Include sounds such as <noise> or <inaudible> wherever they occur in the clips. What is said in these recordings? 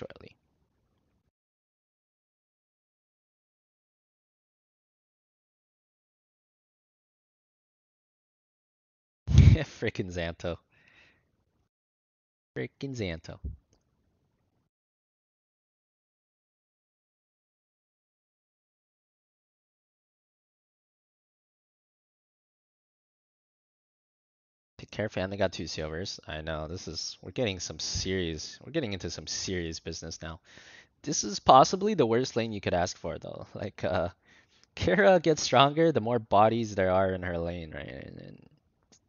shortly. <laughs> Frickin' Xanto. Frickin' Xanto. Care, fam. They got two silvers. I know this is we're getting some serious. We're getting into some serious business now. This is possibly the worst lane you could ask for, though. <laughs> Like, uh, Qhira gets stronger the more bodies there are in her lane, right? And, and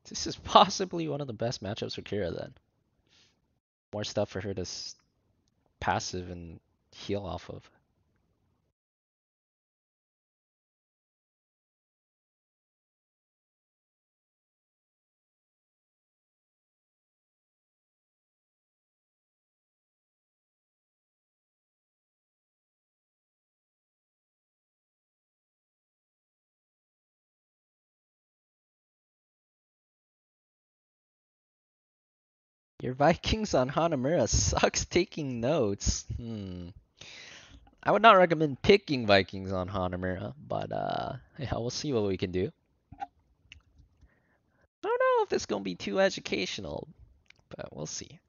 this is possibly one of the best matchups for Qhira. Then more stuff for her to passive and heal off of. Your Vikings on Hanamura sucks taking notes. Hmm. I would not recommend picking Vikings on Hanamura, but uh, yeah, we'll see what we can do. I don't know if it's gonna be too educational, but we'll see.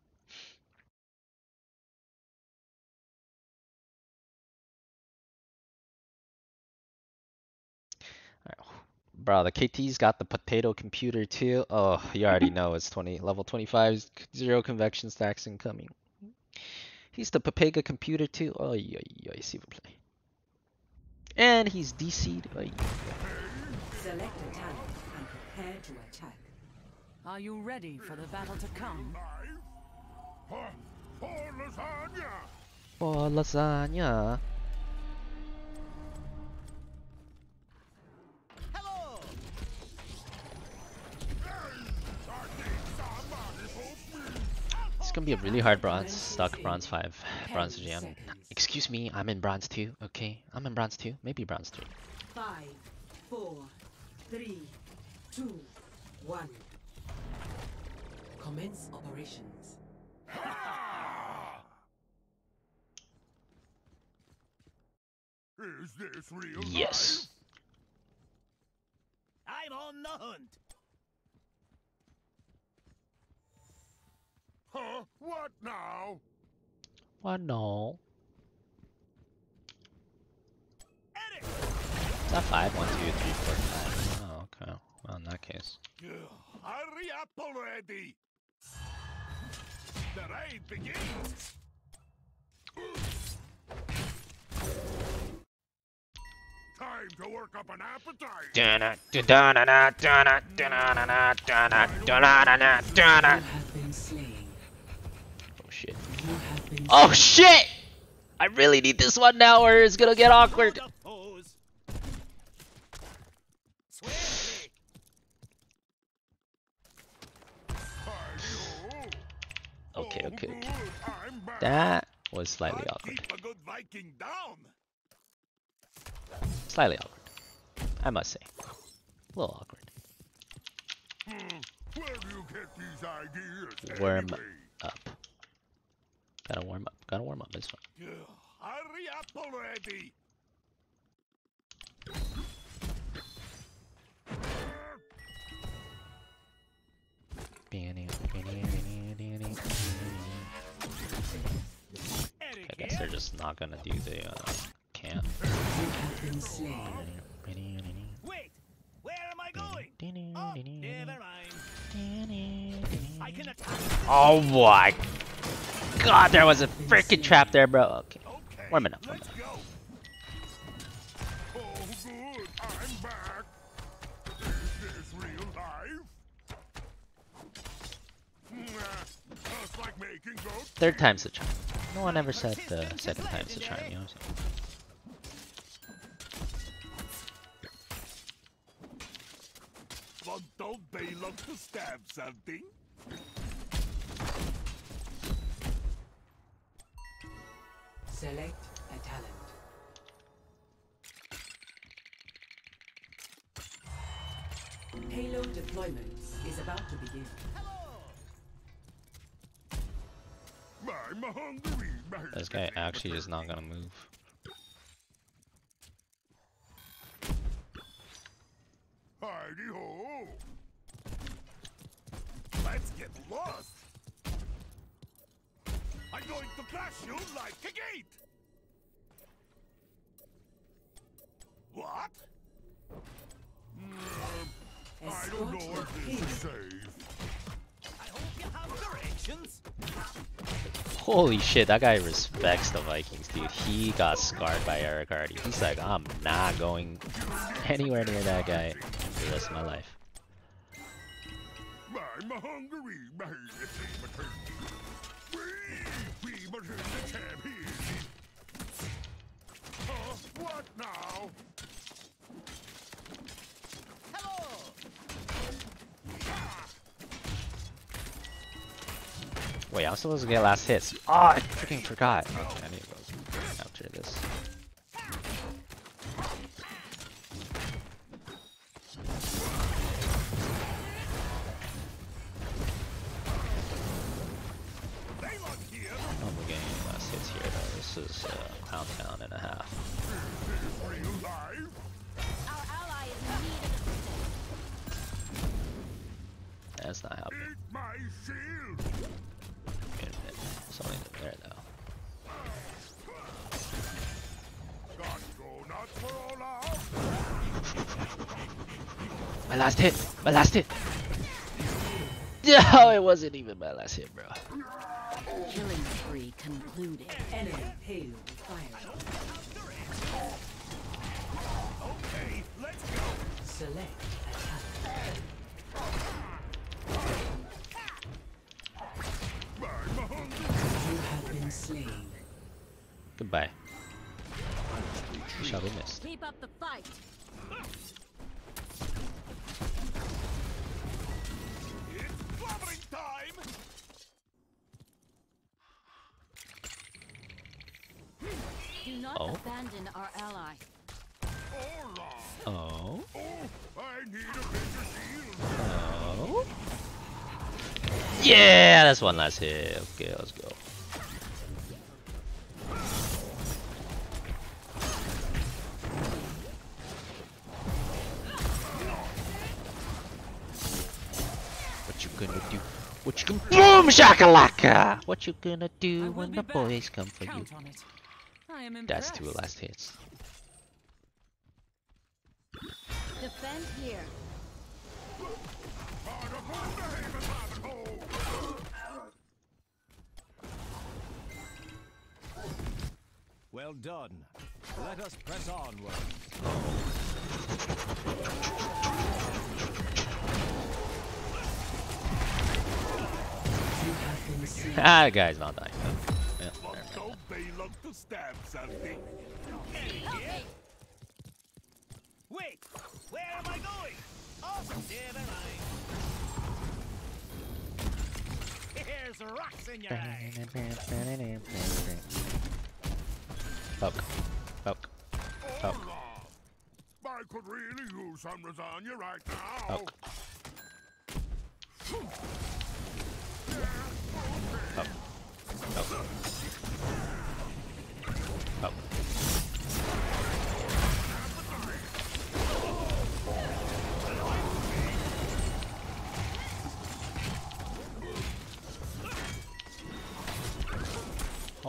Bro, the KT's got the potato computer too. Oh, you already know it's 20 level 25, zero convection stacks incoming. He's the Papega computer too. Oh, yeah, yeah, s'il vous plaît. And he's DC'd. Oy, oh, oy, oy. Select a talent and prepare to attack. Are you ready for the battle to come? For, for oh, lasagna! For lasagna. It's gonna be a really hard bronze, stuck bronze 5, bronze GM. Excuse me, I'm in bronze 2, okay? I'm in bronze 2, maybe bronze 3. Five, four, three, two, one. Commence operations. Is this real Yes. I'm on the hunt. Huh? What now? What no? Edit! Is that 5? 1, 2, 3, 4, 5. Oh, okay. Well, in that case. Ugh, Hurry up already! The raid begins! Time to work up an appetite! Dun-na, dun-dun-na, dun-na, dun-na-na, dun-na, dun-na-na, dun-na. You have been slain. Oh shit. You have been Oh shit! I really need this one now or it's gonna get awkward. The pose. Swiftly! Hi-yo! Okay, okay, okay. good, I'm back. That was slightly awkward. keep a good Viking down. Slightly awkward. I must say. A little awkward. Hmm, Where do you get these ideas? Warm anyway? up. Gotta warm up. Gotta warm up this one. Ugh, Hurry up already! I guess they're just not gonna do the uh, camp. You have been slain. Wait! Where am I going? Oh, never mind. I can attack. Oh my god, there was a freaking trap there, bro. Okay. Okay, Warm it up, warm go. Good. I'm back. Is this real life? Mwah, Just like making goat Third time's the charm. No one ever said uh, the second time's the charm, you know what I'm saying? Select a talent. Payload deployment is about to begin. My I'm a hungry man. This guy actually is not gonna move. Heidi ho! Let's get lost! I'm going to crash you like a gate! What? Mm, I don't know if this is safe. I hope you have directions. Holy shit, that guy respects the Vikings, dude. He got scarred by Erik Hardy. He's like, I'm not going anywhere near that guy for the rest of my life. I'm hungry man. We, must in the champion. Huh? What now? Wait, I'm supposed to get last hits. Oh, I freaking forgot. Okay, I need to shield. Wait a. Something there though. Got go nuts for all out. My last hit! My last hit! No, it wasn't even my last hit, bro. Killing spree concluded. Enemy payload fired. Okay, let's go. Select slain. Goodbye. Shall be missed. Keep up the fight. It's clobbering time. Do not Oh. abandon our ally. Oh. Oh, I need a bigger shield. Oh. Yeah, that's one last hit. Okay, let's go. Boom shakalaka? What you gonna do when the back. boys come for you? Count on it. I am That's two last hits. Defend here. Hard upon the haven rabbit hole. Well done. Let us press onward. Ah, guy's not dying. Wait, where am I going? Oh, rocks in your eye. Poke. Poke. Poke. I could really use some lasagna right now.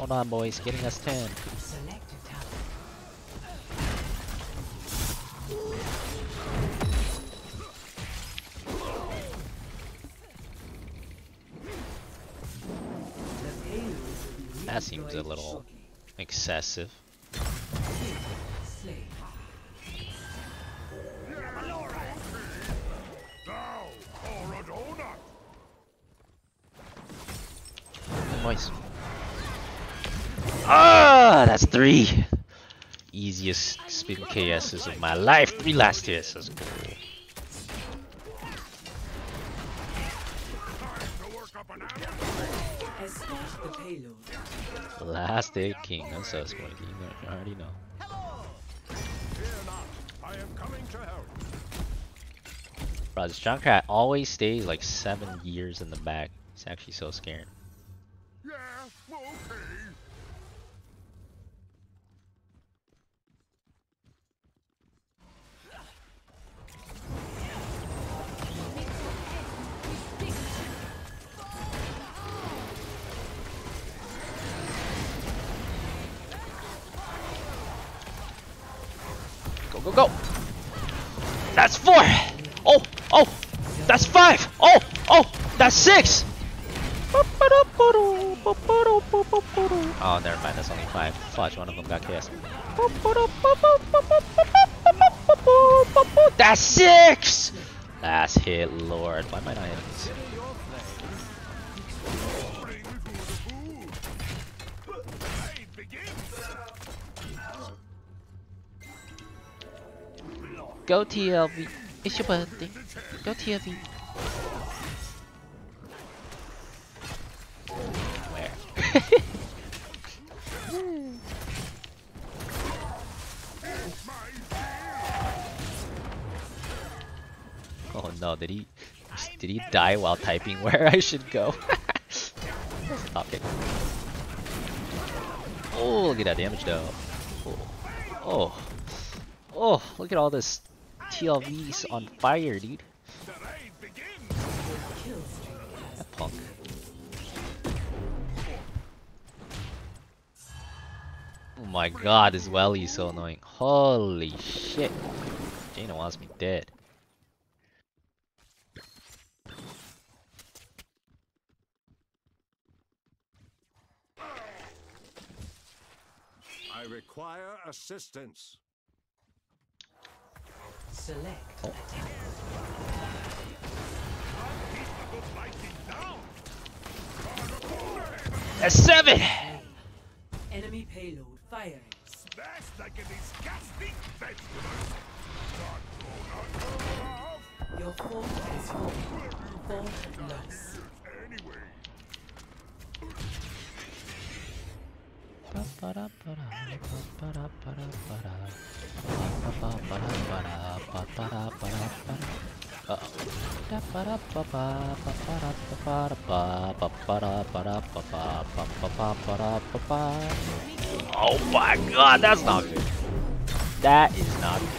Hold on, boys. Getting us 10. Excessive. Boys. Ah, that's three. Easiest spin KSs of my life. Three last hits. Last hit king. Boys. You know- you already know. I. Bro, this Junkrat always stays like seven years in the back. It's actually so scary. Yeah, That's four! Oh, oh! That's five! Oh, oh! That's six! Oh, never mind, that's only five. Fudge, one of them got KS. That's six! Last hit, Lord. Why am I not hitting this? Go TLV. It's your birthday. Go TLV. Where? <laughs> oh no, did he did he die while typing where I should go? <laughs> Stop it. Oh, look at that damage though. Oh. Oh. Oh, look at all this TLVs on fire, dude. That punk. Oh my god, this Welly is so annoying. Holy shit. Jaina wants me dead. I require assistance. Select attack. That's seven! Enemy payload firing. Smash like a disgusting vegetable. Not gonna off. Your fort has fallen. Fort lost. Anyway. Oh my god, that's not good. That is not good.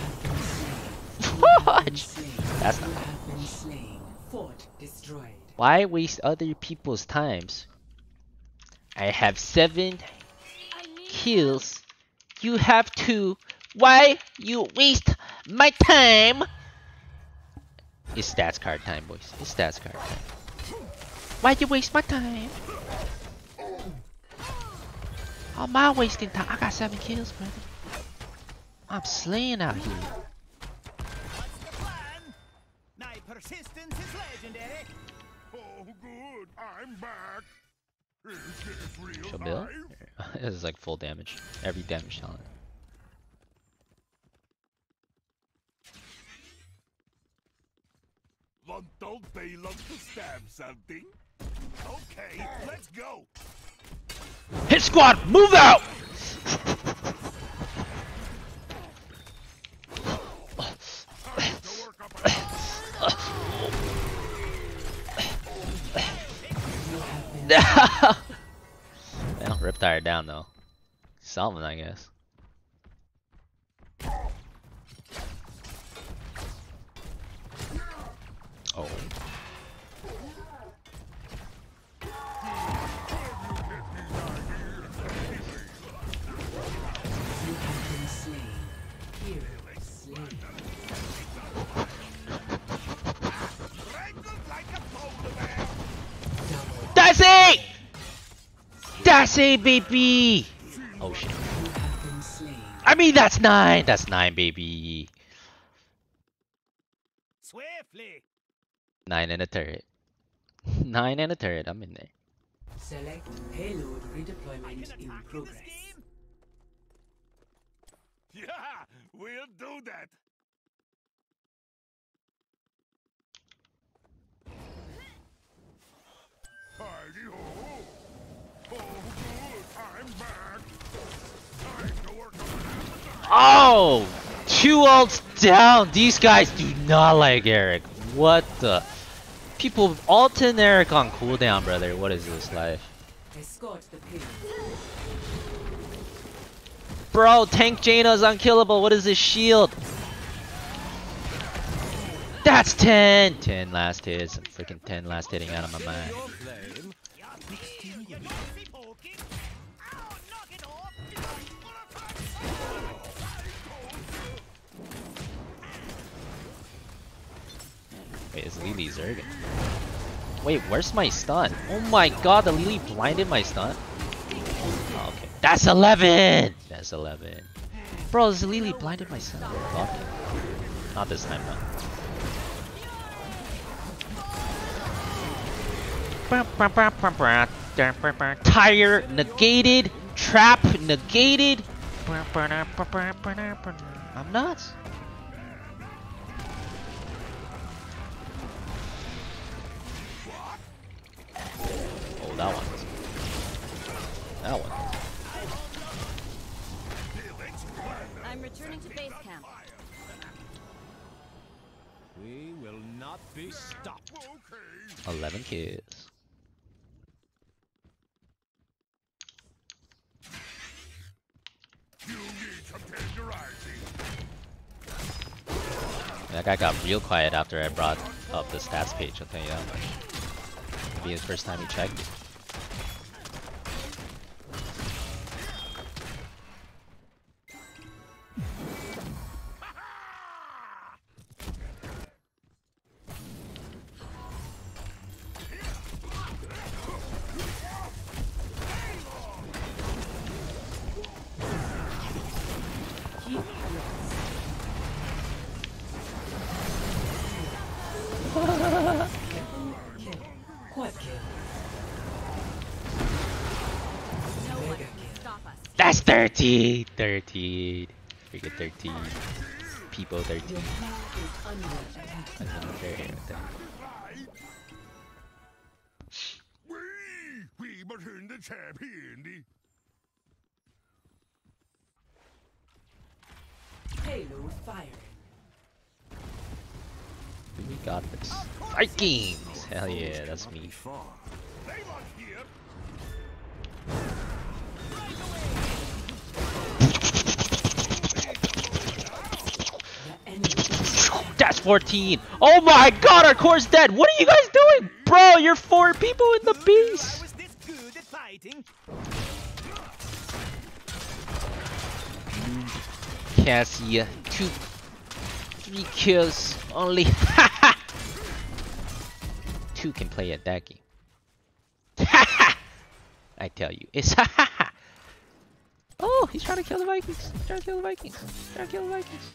That's not You have been slain. Fort destroyed. Why waste other people's times? I have seven kills. You have two. Why you waste my time? It's stats card time, boys. It's stats card time. Why you waste my time? How am I wasting time? I got seven kills, brother. I'm slaying out here. What's the plan? My persistence is legendary. Oh, good. I'm back. Is this real Show Bill? <laughs> this is like full damage. Every damage talent. Want old Baleog to stab something? Okay, let's go. Hit squad, move out! <laughs> Well, Riptire down though. Solving, I guess. That's it! That's it, baby! Oh shit. You have been slain. I mean, that's nine! That's nine, baby. Swiftly. Nine and a turret. <laughs> Nine and a turret, I'm in there. Select payload redeployment in attack in progress. <laughs> Yeah, we'll do that. Oh! Two ults down! These guys do not like Erik. What the? People ulting Erik on cooldown, brother. What is this life? Escort the payload. Bro, Tank Jaina's unkillable. What is this shield? That's 10! 10 last hits. I'm freaking 10 last hitting out of my mind. Wait, is Li Li Zerg? Wait, where's my stun? Oh my god, the Li Li blinded my stun? Oh, okay. That's 11! That's 11. Bro, this Li Li blinded my stun. It. Not this time, though. Tire negated. Trap negated. I'm nuts. That one. That one. I'm returning to base camp. We will not be stopped. 11 kills. You need. That guy got real quiet after I brought up the stats page, I'll tell you that much. Maybe his first time he checked. 30, 30, freaking 30, people 30. Payload fired. We got this. Vikings! Hell yeah, that's me. Right That's 14! Oh my god, our core's dead! What are you guys doing? Bro, you're four people in the I beast! was this good at two, three kills only. <laughs> two can play at that game. <laughs> I tell you, it's <laughs> Oh, he's trying to kill the Vikings. He's trying to kill the Vikings. He's trying to kill the Vikings.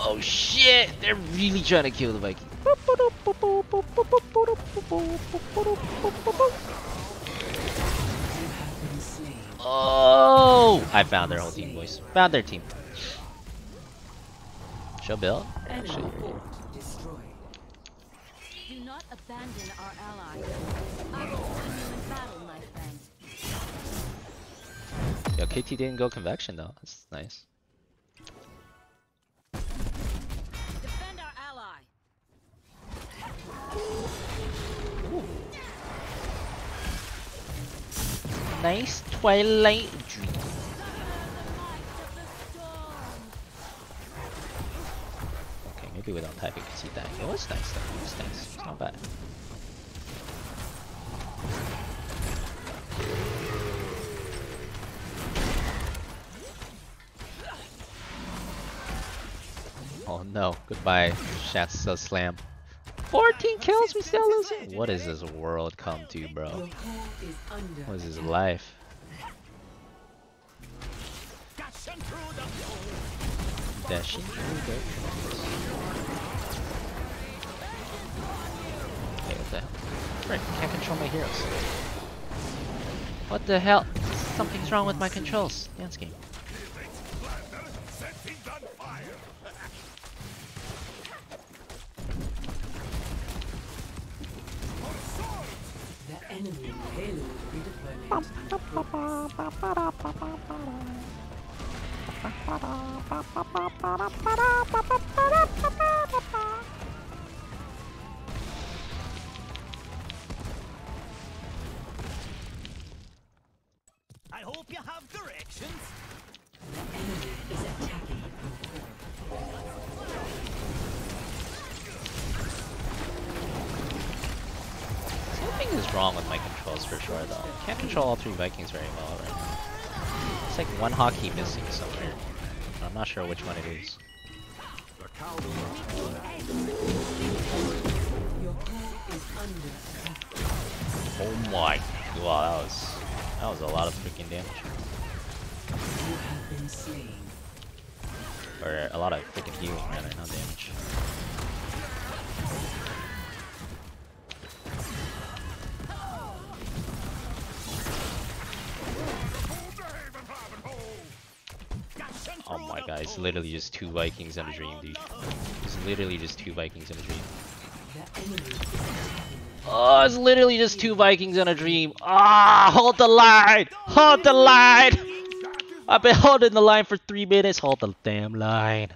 Oh shit! They're really trying to kill the Vikings. have been slain. Oh! I found their whole team, boys. Found their team. Show Bill. Actually. Do not abandon our ally. I will join you in battle, yo, KT didn't go convection though. That's nice. Nice Twilight Dream. Okay, maybe typing, you can see that. It was nice though. It was nice. It's not bad. Oh no, goodbye, Shatsa Slam. 14 kills, we still losing? What is this world come to, bro? Your core is under What is this life? Dashing through the floor. Dashing through the trees. Wait, what the hell? Frick, can't control my heroes. What the hell? Something's wrong with my controls. Dance game. Enemy payload redeployment. I wrong with my controls for sure though. Can't control all three Vikings very well right now. It's like one hockey missing somewhere. I'm not sure which one it is. Oh my, wow, that was that was a lot of freaking damage, or a lot of freaking healing rather, not damage. It's literally just two Vikings and a dream, dude. It's literally just two Vikings and a dream. Oh, it's literally just two Vikings and a dream. Ah, hold the line! Hold the line! I've been holding the line for three minutes. Hold the damn line.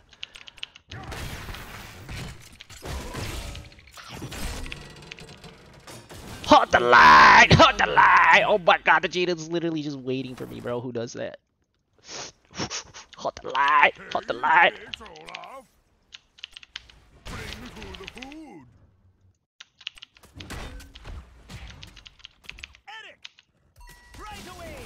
Hold the line! Hold the line! Oh my god, the Jaden's literally just waiting for me, bro. Who does that? Hold the line! Hold the line! It's Olaf. Bring through the food. Erik! Right away!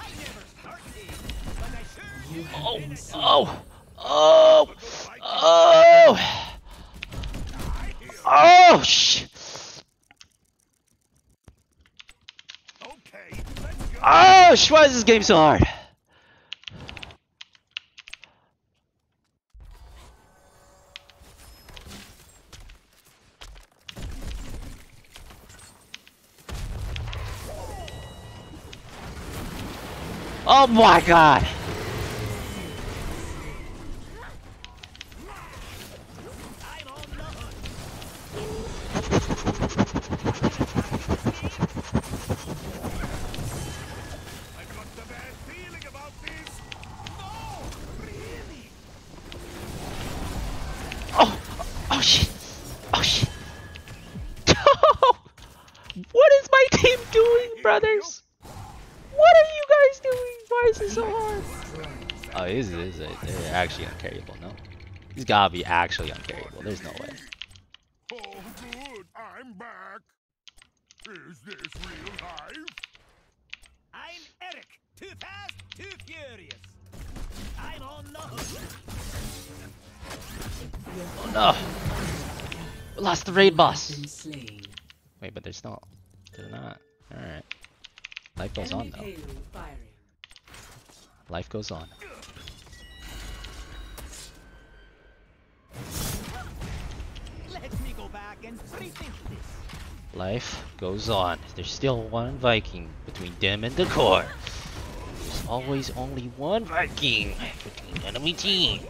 I never started, but I sure You have Oh, been slain. oh, oh, oh, oh, sh! Okay, let's go. Oh! Why is this game so hard? Oh my god! What is my team doing, brothers? What are you guys doing? Why is it so hard? Oh, is it? Is it? They're actually uncarryable. No, he's gotta be actually uncarryable. There's no way. Oh, good. I'm back. Is this real life? I'm Erik. Too fast, too furious. I'm on the hunt. Oh no! We lost the raid boss. Been slain. Wait, but there's not. There's not. All right. Life goes on though. Life goes on. Let me go back and rethink this. Life goes on. There's still one Viking between them and the core. There's always only one Viking between enemy team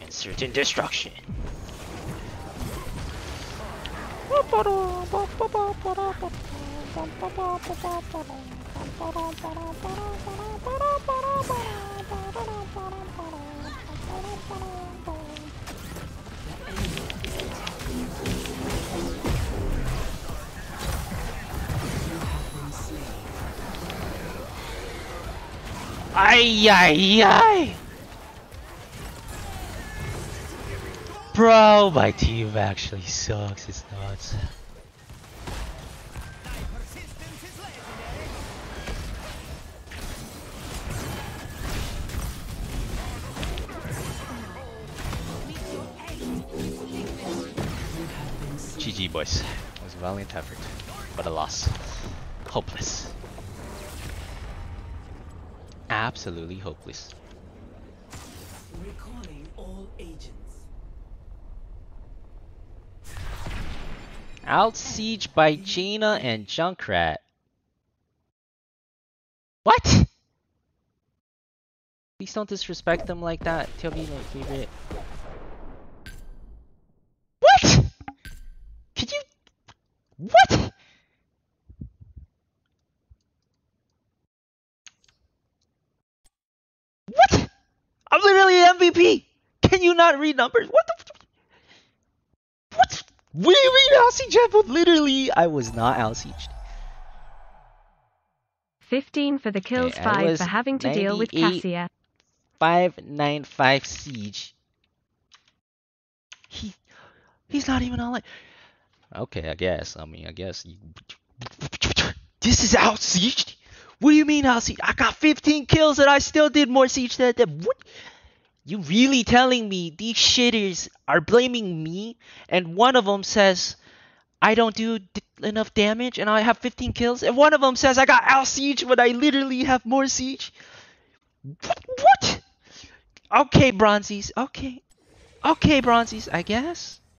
and certain destruction. Been slain. Ay ay ay! Bro, my team actually sucks. It's nuts. GG boys. It was a valiant effort, but a loss. Hopeless. Absolutely hopeless. Out siege by Jaina and Junkrat. What? Please don't disrespect them like that. Tell me my favorite. What? Could you? What? What? I'm literally MVP. Can you not read numbers? What the? F- What? What do out siege? But literally, I was not out sieged. 15 for the kills, Okay, 5 for having to deal with Cassia. 595 siege. He he's not even online. Okay, I guess. I mean, I guess you This is out sieged? What do you mean I'll siege? I got 15 kills and I still did more siege than them. What? You really telling me these shitters are blaming me and one of them says I don't do d- enough damage and I have 15 kills and one of them says I got out siege but I literally have more siege? What? what? Okay, Bronzies. Okay. Okay, Bronzies, I guess.